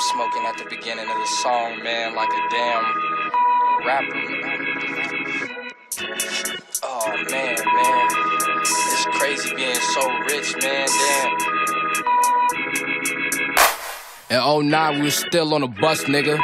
Smoking at the beginning of the song, man, like a damn rapper. Oh man, man, it's crazy being so rich, man. Damn. In 09, we was still on the bus, nigga.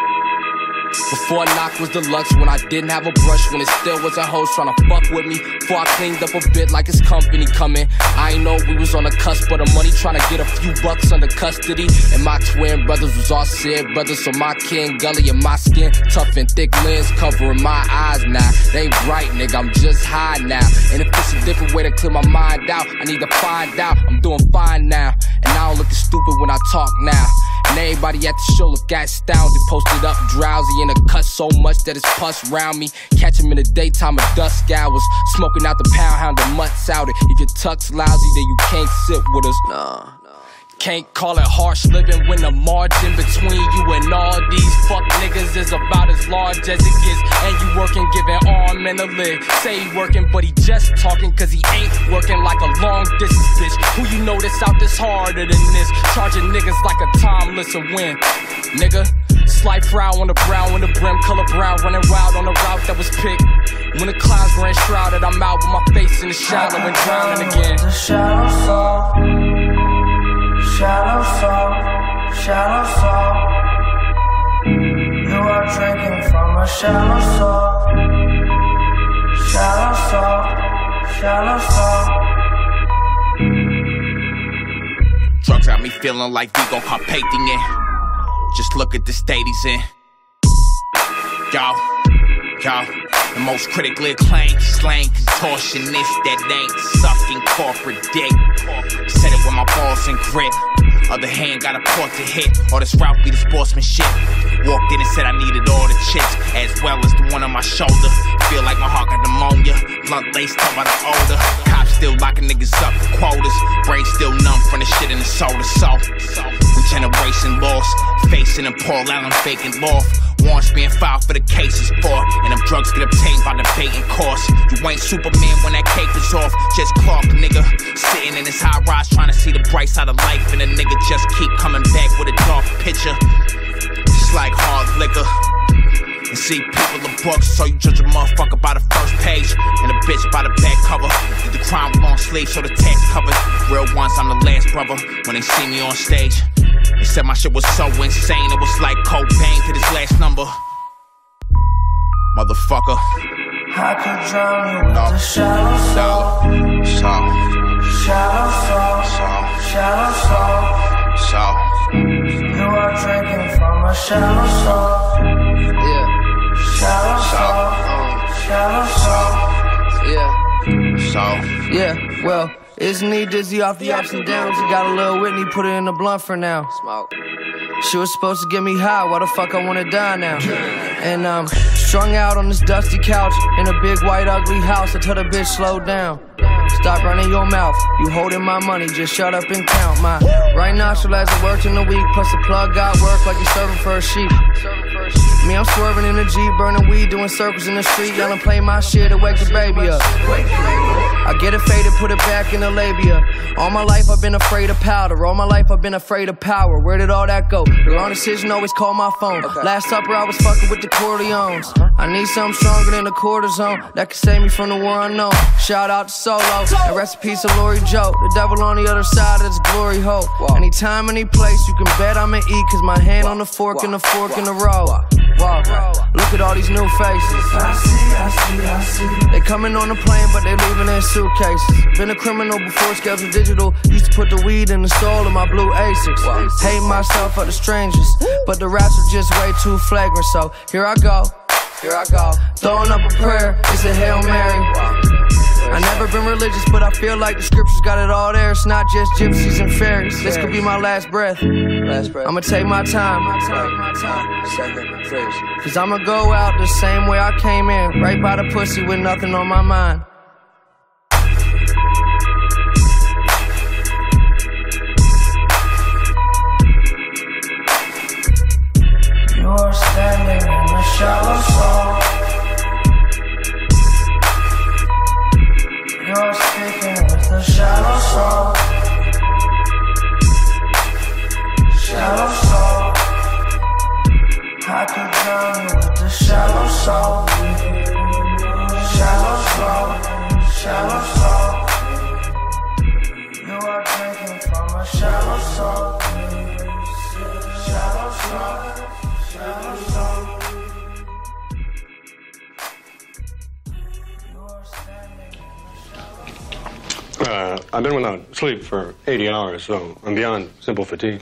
Before knock was deluxe, when I didn't have a brush, when it still was a host trying to fuck with me. Before I cleaned up a bit like his company coming. I ain't know we was on the cusp of the money, trying to get a few bucks under custody. And my twin brothers was all said brothers, so my kin gully and my skin tough and thick lens covering my eyes now. They bright, nigga, I'm just high now. And if it's a different way to clear my mind out, I need to find out. I'm doing fine now, and I don't look stupid when I talk now. And everybody at the show look astounded, posted up drowsy in a cut so much that it's pus round me. Catch him in the daytime of dusk hours, smoking out the pound hound, the mutts out it. If your tuck's lousy, then you can't sit with us. Nah. Can't call it harsh living when the margin between you and all these fuck niggas is about as large as it gets. And you working, giving arm and a leg. Say he working, but he just talking cause he ain't working like a long distance. Who you know that's out this harder than this? Charging niggas like a timeless and win. Nigga, slight frown on the brow on the brim color brown, running wild on the route that was picked. When the clouds were enshrouded, I'm out with my face in the shadow and drowning again. The shadows fall. Shallow soul, shallow soul. You are drinking from a shallow soul. Shallow soul, shallow soul. Drugs got me feeling like we Vigo Carpathian. Just look at the state he's in. Yo, yo. The most critically acclaimed slang contortionist that ain't sucking corporate dick. Said it with my balls and grip. Other hand got a port to hit. All this route be the sportsmanship. Walked in and said I needed all the chips, as well as the one on my shoulder. Feel like my heart got pneumonia. Blunt laced up by the older. Still locking niggas up for quotas. Brain still numb from the shit in the soda. So, we generation lost. Facing a Paul Allen vacant loft. Warrants being filed for the cases for, and them drugs get obtained by the baiting course. You ain't Superman when that cape is off, just Clark, nigga. Sitting in his high rise trying to see the bright side of life, and a nigga just keep coming back with a dark picture. Just like hard liquor. See people in books, so you judge a motherfucker by the first page and a bitch by the back cover. Did the crime with long sleeves, so the tax covers. Real ones, I'm the last brother when they see me on stage. They said my shit was so insane, it was like cocaine to this last number. Motherfucker. I could drown you with no. the shallow soul. So. Shallow soul. Shallow soul. So. You are drinking from a shallow soul. So, soul. Shallow soul. Yeah. Well. Isn't he dizzy off the ups and downs? He got a little Whitney, put it in the blunt for now. smoke. She was supposed to get me high, why the fuck I wanna die now? And um, strung out on this dusty couch in a big white ugly house. I tell the bitch slow down. Stop running your mouth. You holding my money, just shut up and count my right nostril as it worked in the week. Plus the plug got work like you serving for a sheep. Me, I'm swerving in the Jeep, burning weed, doing circles in the street, yelling, play my shit to wake the baby up. I get it faded, put it back in the labia. All my life I've been afraid of powder. All my life I've been afraid of power. Where did all that go? The wrong decision always call my phone. Last supper I was fucking with the Corleones. I need something stronger than the cortisone that can save me from the war unknown. Shout out to Solo and recipes of Lori Joe. The devil on the other side of this glory hole. Anytime, any place, you can bet I'ma eat. Cause my hand on the fork and the fork in the. Wow. Look at all these new faces. I see, I see, I see. They coming on the plane, but they leaving in suitcases. Been a criminal before scales were digital. Used to put the weed in the sole of my blue Asics. Hate myself for the strangers, but the raps are just way too flagrant. So here I go. Here I go. Throwing up a prayer, it's a Hail Mary. I never been religious, but I feel like the scriptures got it all there. It's not just gypsies and fairies. This could be my last breath. Last breath. I'ma take my time. Cause I'ma go out the same way I came in. Right by the pussy with nothing on my mind. shallow soul. I could drown you with shallow soul. Shallow soul, shallow soul. You are drinking from a shallow soul. Shallow soul, shallow soul. Uh, I've been without sleep for 80 hours, so I'm beyond simple fatigue.